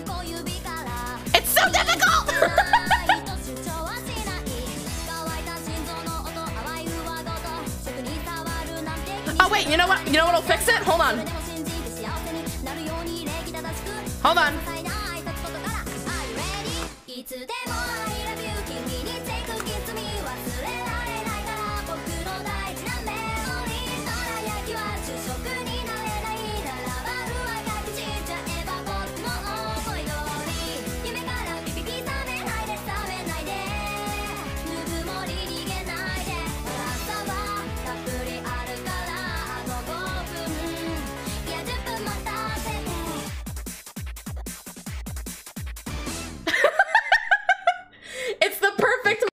It's so difficult! oh wait, you know what? You know what'll fix it? Hold on. Hold on.